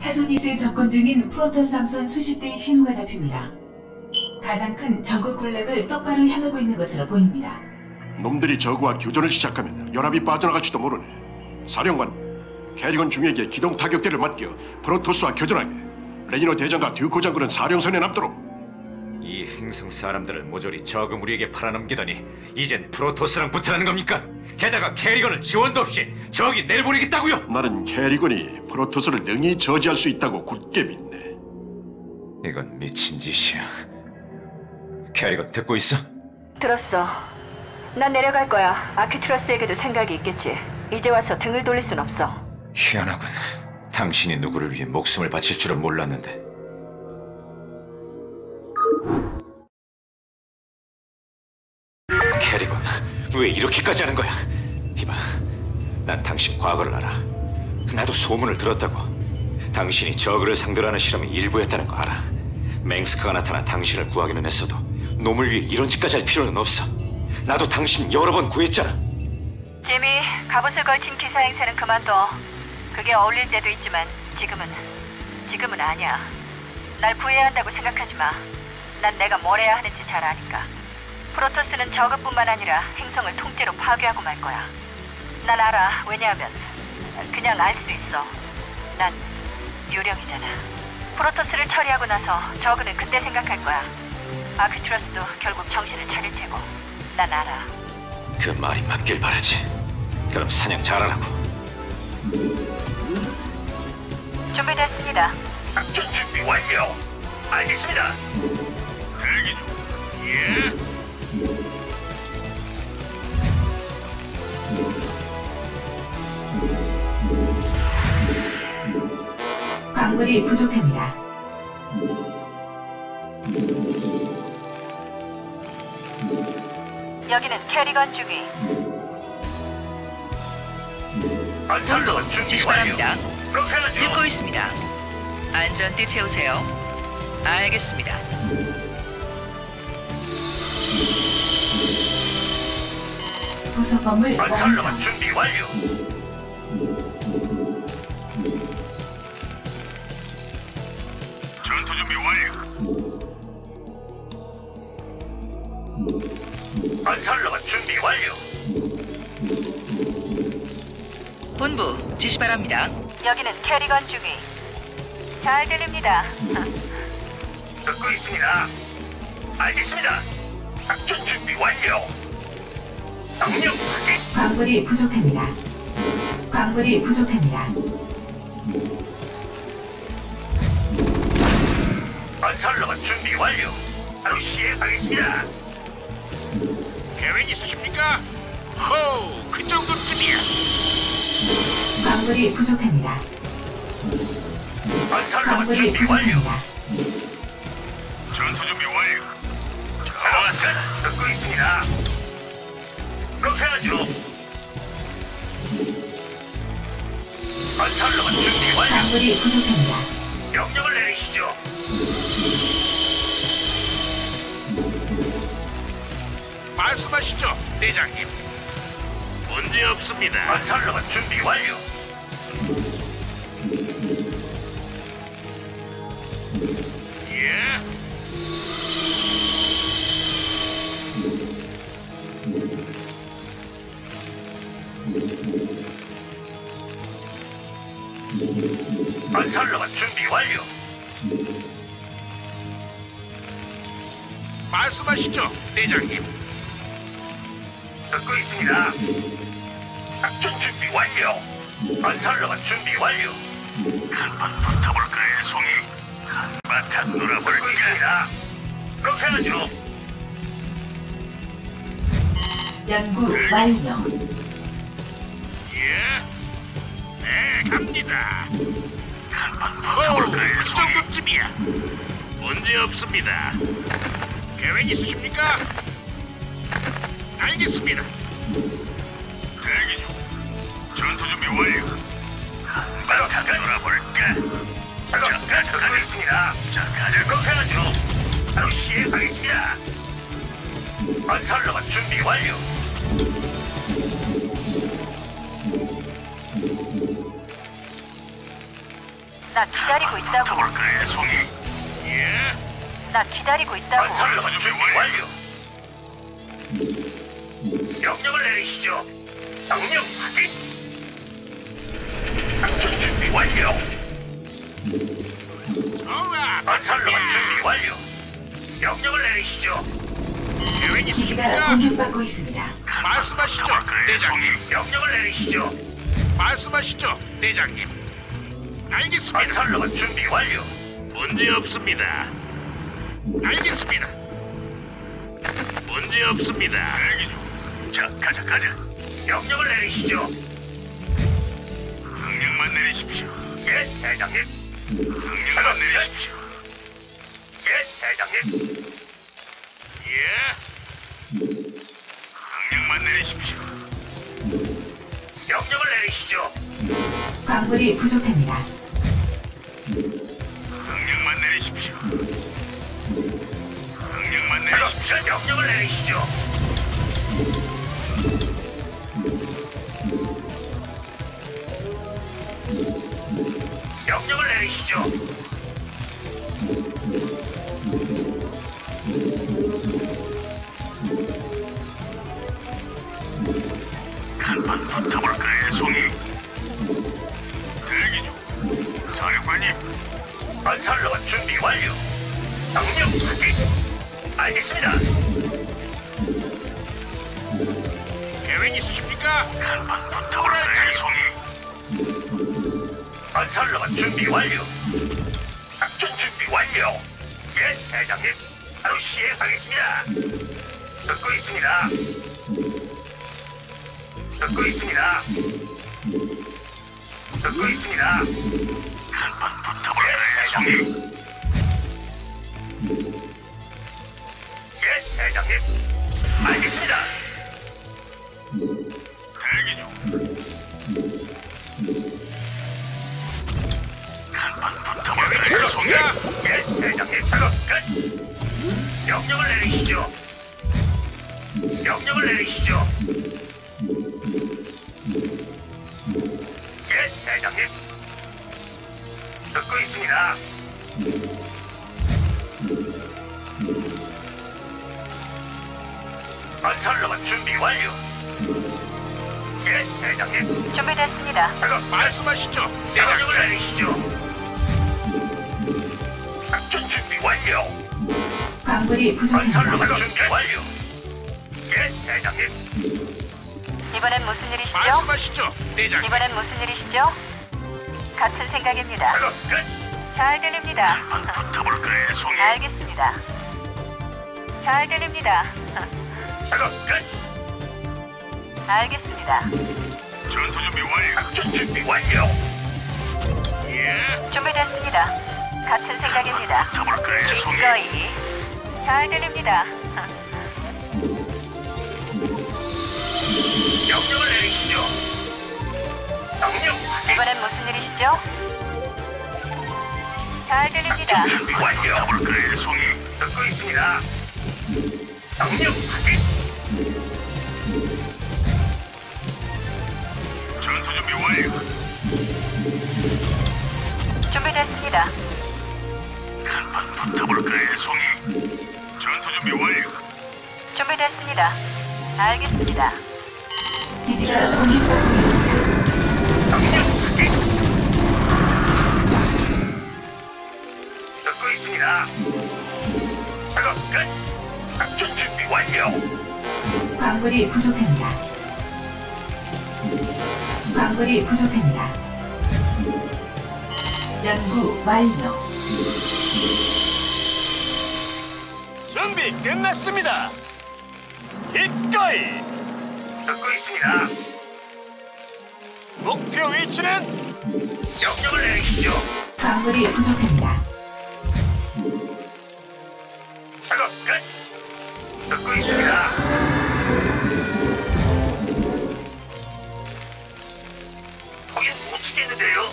타소니스에 접근 중인 프로토스 함선 수십 대의 신호가 잡힙니다. 가장 큰 저그 군락을 똑바로 향하고 있는 것으로 보입니다. 놈들이 저그와 교전을 시작하면 연합이 빠져나갈지도 모르네. 사령관, 케리건 중위에게 기동 타격대를 맡겨 프로토스와 교전하게. 레이너 대장과 듀크 장군은 사령선에 남도록. 이 행성 사람들을 모조리 저그 무리에게 팔아넘기더니 이젠 프로토스랑 붙으라는 겁니까? 게다가 케리건을 지원도 없이 저기 내려보내겠다고요? 나는 케리건이 프로토스를 능히 저지할 수 있다고 굳게 믿네. 이건 미친 짓이야. 캐리건 듣고 있어? 들었어. 난 내려갈 거야. 아큐트러스에게도 생각이 있겠지. 이제 와서 등을 돌릴 순 없어. 희한하군. 당신이 누구를 위해 목숨을 바칠 줄은 몰랐는데. 이렇게까지 하는 거야? 이봐, 난 당신 과거를 알아. 나도 소문을 들었다고. 당신이 저그를 상대로 하는 실험의 일부였다는 거 알아. 맹스크가 나타나 당신을 구하기는 했어도 놈을 위해 이런 짓까지 할 필요는 없어. 나도 당신 여러 번 구했잖아. 지미, 갑옷을 걸친 기사 행세는 그만둬. 그게 어울릴 때도 있지만 지금은 지금은 아니야. 날 구해야 한다고 생각하지 마. 난 내가 뭘 해야 하는지 잘 아니까. 프로토스는 저그뿐만 아니라 행성을 통째로 파괴하고 말 거야. 난 알아. 왜냐하면 그냥 알 수 있어. 난 유령이잖아. 프로토스를 처리하고 나서 저그는 그때 생각할 거야. 아크트러스도 결국 정신을 차릴 테고. 난 알아. 그 말이 맞길 바라지. 그럼 사냥 잘하라고. 준비됐습니다. 작전 준비 완료. 알겠습니다. 대기 중. 예. 광물이 부족합니다. 여기는 캐리건 중위. 안탈로 준비 지시. 바랍니다. 듣고 있습니다. 안전띠 채우세요. 알겠습니다. 부속 건물 안탈로 완성. 준비 완료. 전투 준비 완료. 안탈로 준비 완료. 본부 지시 바랍니다. 여기는 캐리건 중위. 잘 들립니다. 듣고 있습니다. 알겠습니다. 작전 준비 완료. 명령 확인. 광물이 부족합니다. 광물이 부족합니다. 건설로가 준비 완료. 바로 시행하겠습니다. 계획 있으십니까? 호우, 그 정도쯤이야. 광물이 부족합니다. 광물이 준비 완료. 부족합니다. 전투 준비 완료. 좋았어. 듣고 있습니다. 하죠. 건설로가 준비 완료. 광물이 부족합니다. 명령을 내리시죠. 말씀하시죠, 대장님. 문제 없습니다. 건설로가 준비 완료. 건설로가 준비 완료. 말씀하시죠, 대장님. 듣고 있습니다. 작전 준비 완료. 건설로가 준비 완료. 한판 붙어볼까요, 송이? 한바탕 놀아볼까? 그렇게 하죠. 연구 완료. 예. 네, 갑니다. 한판 붙어볼까요, 그 정도쯤이야. 문제 없습니다. 계획 있으십니까? 알겠습니다. 대기 중. 전투 준비 완료. 한바탕 놀아볼까? 잠깐, 잠깐 있습니다. 잠깐, 그렇게 하죠. 바로 시행하겠습니다. 건설로가 준비 완료. 나 기다리고 있다고. 붙어볼까요, 송이? 예. 나 기다리고 있다고. 준비 완료. 명령을 내리시죠. 명령 확인. 작전 준비 완료. 건설로봇 준비 완료. 명령을 내리시죠. 계획 기지가 공격받고 있습니다. 말씀하시죠, 대장님. 명령을 내리시죠. 말씀하시죠, 대장님. 알겠습니다. 건설로봇 준비 완료. 문제 없습니다. 알겠습니다. 문제 없습니다. 대기 중. 자, 가자, 가자. 명령을 내리시죠. 명령만 내리십시오. 예, 대장님. 명령만 내리십시오. 예, 대장님. 예. 명령만 내리십시오. 명령을 내리시죠. 광물이 부족합니다. 명령만 내리십시오. 명령만 내리십시오. 명령을 내리시죠. 명령을 내리시죠. 건설로봇 준비 완료. 명령 확인. 알겠습니다. 계획 있으십니까? 간판 붙어볼까요, 송이? 건설로봇 준비 완료. 작전 준비 완료. 예, 대장님. 바로 시행하겠습니다. 듣고 있습니다. 듣고 있습니다. 듣고 있습니다. 한번 붙어볼까요, 송이? 예, 대장님. 알겠습니다. 대기 중. 한번 붙어볼까요, 송이? 예, 대장님. 작업 끝. 명령을 내리시죠. 명령을 내리시죠. 듣고 있습니다. 건설로만 준비 완료. 예, 대장님. 준비됐습니다. 작업 말씀하시죠. 명령을 내리시죠. 작전 준비 완료. 광물이 부족합니다. 건설로만 준비 완료. 예, 대장님. 이번엔 무슨 일이시죠? 말씀하시죠, 대장님. 이번엔 무슨 일이시죠? 같은 생각입니다. 작업 끝. 잘 들립니다. 붙어볼까요, 송이? 알겠습니다. 잘 들립니다. 작업 끝. 알겠습니다. 전투 준비 완료. 작전 준비 완료. 예. 준비됐습니다. 같은 생각입니다. 붙어볼까요, 송이? 기꺼이 잘 들립니다. 명령을 내리시죠. 명령 확인. 이번엔 무슨 일이시죠? 잘 들립니다. 준비 완료. 붙어볼까요, 송이? 듣고 있습니다. 명령 확인. 전투 준비 완료. 준비됐습니다. 한판 붙어볼까요, 송이? 전투 준비 완료. 준비됐습니다. 알겠습니다. 기지가 공격받고 있습니다. 명령 확인. 듣고 있습니다. 작업 끝. 작전 준비 완료. 광물이 부족합니다. 광물이 부족합니다. 연구 완료. 준비 끝났습니다. 기꺼이. 듣고 있습니다. 목표 위치는 명령을 내리시죠. 광물이 부족합니다. 작업 끝. 듣고 있습니다. 거긴 못 치겠는데요.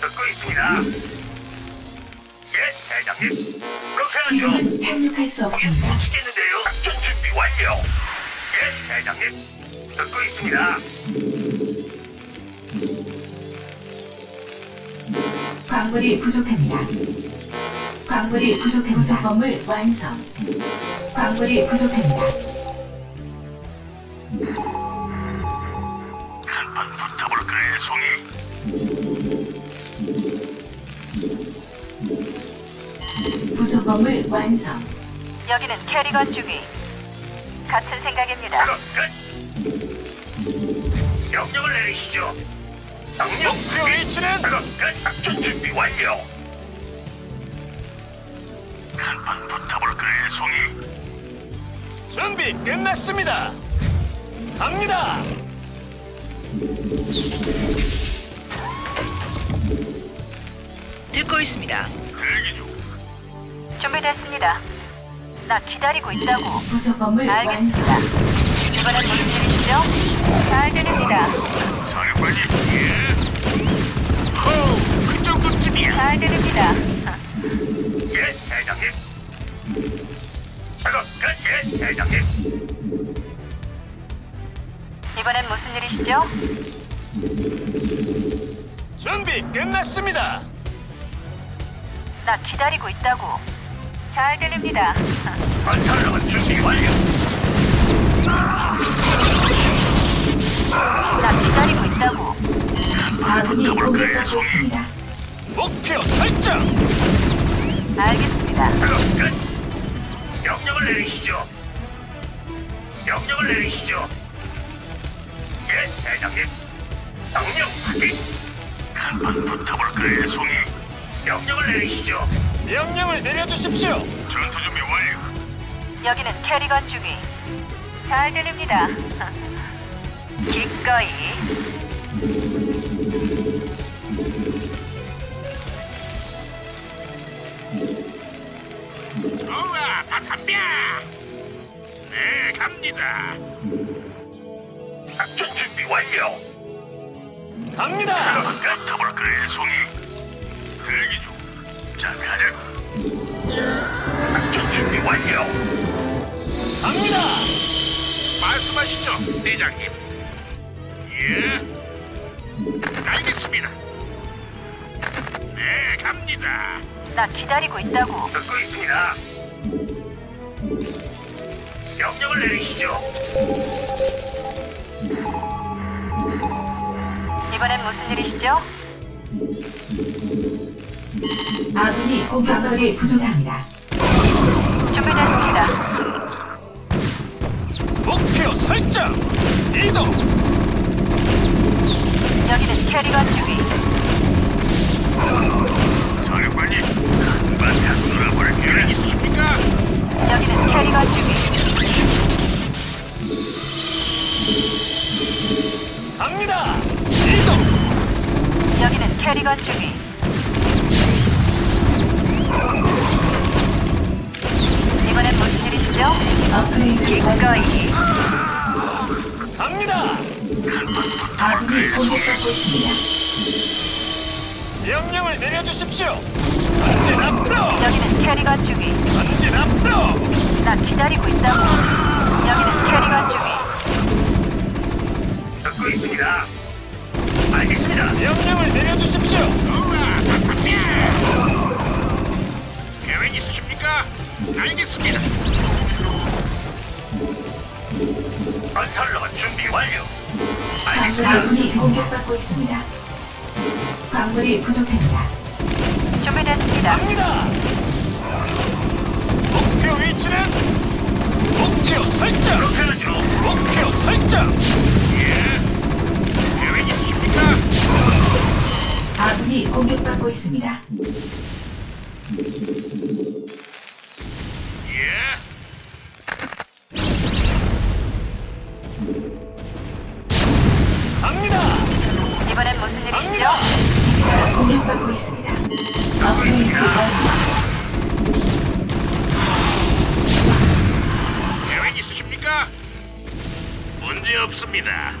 듣고 있습니다. 예, 대장님. 그렇게 하죠. 지금은 착륙할 수 없습니다. 못 치겠는데요. 작전 준비 완료. 예, 대장님. 듣고 있습니다. 광물이 부족합니다. 광물이 부족합니다. 부속 건물 완성. 광물이 부족합니다. 한판 붙어볼까요, 송이? 부속 건물 완성. 여기는 캐리건 중위. 같은 생각입니다. 명령을 내리시죠. 명령 목표 위치는. 작전 준비 완료. 한판 붙어볼까요, 송이? 준비 끝났습니다. 갑니다. 듣고 있습니다. 대기 중. 준비됐습니다. 나 기다리고 있다고. 부속 건물 알겠습니다. 이번엔 무슨 일이시죠? 잘 들립니다. 사령관님, 예. 호, 그 정도쯤이야. 잘 들립니다. 예, 대장님. 작업 끝, 예, 대장님. 이번엔 무슨 일이시죠? 준비 끝났습니다. 나 기다리고 있다고. 잘 들립니다. 건설로만 준비 완료. 나 기다리고 있다고. 아군이 공격받고 있습니다. 목표 설정. 알겠습니다. 끝. 명령을 내리시죠. 명령을 내리시죠. 예, 대장님. 명령 확인. 한번 붙어볼까요, 송이? 명령을 내리시죠. 명령을 내려주십시오. 전투 준비 완료. 여기는 캐리건 중위. 잘 들립니다. 기꺼이. 우와, 다 담배! 네, 갑니다. 작전 준비 완료. 갑니다. 작업 끝. 붙어볼까요, 송이? 대기 중. 자, 가자고. 작전 준비 완료. 갑니다. 말씀하시죠, 대장님. 예. 알겠습니다. 네, 갑니다. 나 기다리고 있다고. 듣고 있습니다. 명령을 내리시죠. 이번엔 무슨 일이시죠? 아군이 공격받고 부족합니다. 준비됐습니다. 목표 설정. 이동. 여기는 캐리건 중위. 사령관님, 한바탕 놀아볼 계획 있으십니까? 여기는 캐리건 중위. 갑니다. 이동. 여기는 캐리건 중위. 업그레이드 완료. 기꺼이. 갑니다. 아군이 공격받고 있습니다. 명령을 내려주십시오. 전진 앞으로. 여기는 캐리건 중위. 전진 앞으로. 나 기다리고 있다고. 여기는 캐리건 중위. 듣고 있습니다. 알겠습니다. 명령을 내려주십시오. 계획 있으십니까? 알겠습니다. 건설로만 준비 완료. 광물이 공격받고 있습니다. 광물이 부족합니다. 준비됐습니다. 갑니다. 목표 위치는 목표 설정. 목표 설정. 예. 계획? 아군이 공격받고 있습니다. 이번엔 무슨 일이시죠? 기지가 공격받고 있습니다. 업그레이드 완료. 계획 있으십니까? 문제 없습니다.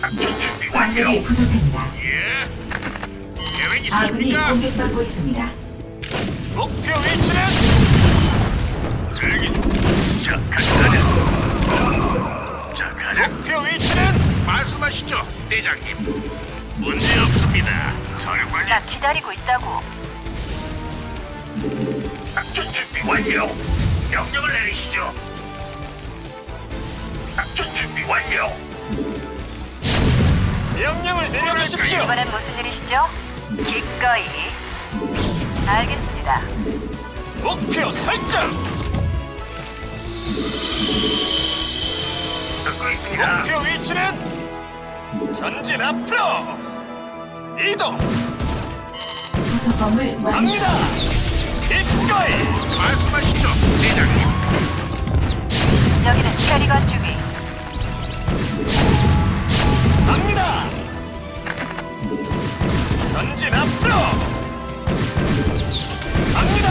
작전 준비 완료. 광물이 부족합니다. 예. 계획 아군이 있으십니까? 공격받고 있습니다. 목표 위치는 대기 중. 자, 가자. 자, 가자. 목표 위치는 말씀하시죠, 대장님. 문제 없습니다. 사령관님. 나 기다리고 있다고. 작전 준비 완료. 명령을 내리시죠. 작전 준비 완료. 명령을 내려주십시오. 이번엔 무슨 일이시죠? 기꺼이. 알겠습니다. 목표 설정. 듣고 있습니다. 목표 위치는 전진 앞으로. 이동. 부속 건물 완성. 갑니다. 기꺼이. 말씀하시죠, 대장님. 여기는 캐리건 주기. 갑니다. 전진 앞으로. 갑니다.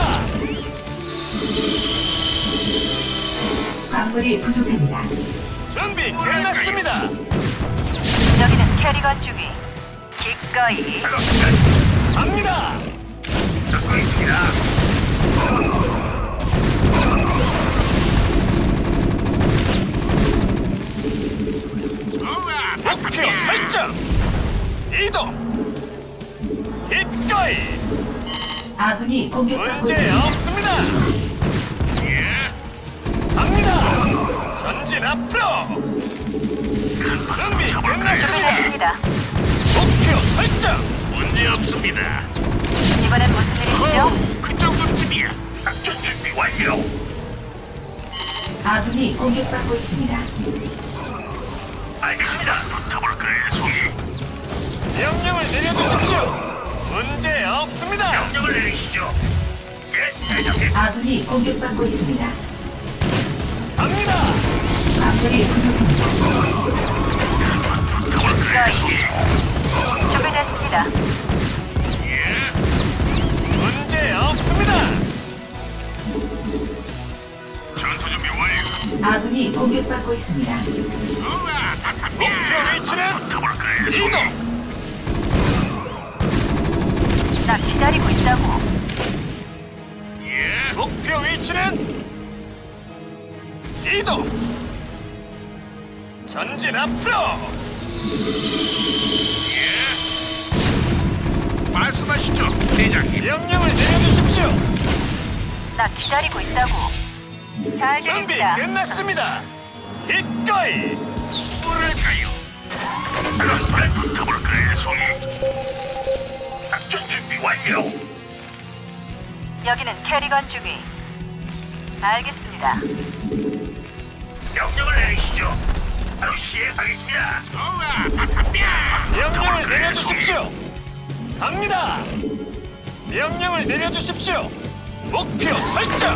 광물이 부족합니다. 준비 끝났습니다. 여기는 캐리건 주기. 기꺼이. 갑니다. 듣고 있습니다. 목표 설정. 이동. 기꺼이. 아군이 공격받고 문제 있습니다. 없습니다. 예. 갑니다. 전진 앞으로. 준비 끝났습니다. 목표 설정. 문제 없습니다. 이번엔 무슨 일이시죠? 어, 그 정도쯤이야. 작전 준비 완료. 아군이 공격받고 있습니다. 알겠습니다. 붙어볼까요, 송이? 명령을 내려주십시오. 문제 없습니다. 명령을 내리시죠. 예, 대장님. 아군이 공격받고 있습니다. 갑니다. 광물이 부족합니다. 준비됐습니다. 예. 문제 없습니다. 전투 준비 완료. 아군이 공격받고 있습니다. 우와, 목표 위치는 송이? 이동. 나 기다리고 있다고. 예. 목표 위치는 이동. 전진 앞으로. 예. 말씀하시죠, 대장님. 명령을 내려주십시오. 나 기다리고 있다고. 잘 준비 들립니다. 끝났습니다. 기꺼이. 뭐랄까요? 그럼 발 붙어볼까요, 송이? 작전 준비 완료. 여기는 캐리건 주기. 알겠습니다. 명령을 내리시죠. 바로 시행하겠습니다. 명령을 내려주십시오. 갑니다. 명령을 내려주십시오. 목표 설정.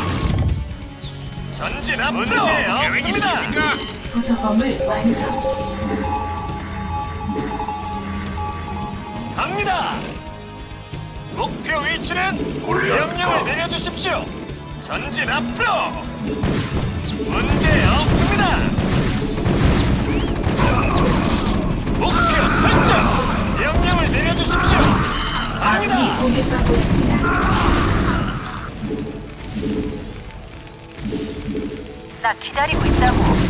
전진 앞으로. 문제 없습니다. 부속 건물 완성. 갑니다. 목표 위치는 명령을 내려주십시오. 전진 앞으로. 문제 없 목표 설정. 명령을 내려주십시오. 아군이 갑니다. 공격받고 있습니다. 나 기다리고 있다고.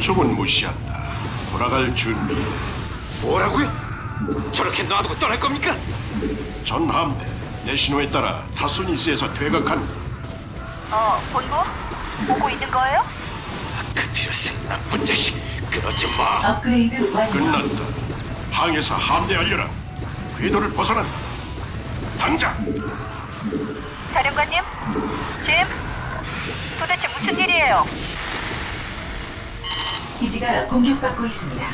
요청은 무시한다. 돌아갈 준비. 뭐라고요? 저렇게 놔두고 떠날 겁니까? 전 함대 내 신호에 따라 타소니스에서 퇴각한다. 어, 본부? 보고 있는 거예요? 아크티러스 나쁜 자식 그러지 마 업그레이드 완료. 끝났다. 항에서 함대 알려라. 궤도를 벗어난다. 당장 사령관님? 짐? 도대체 무슨 일이에요? 기지가 공격받고 있습니다.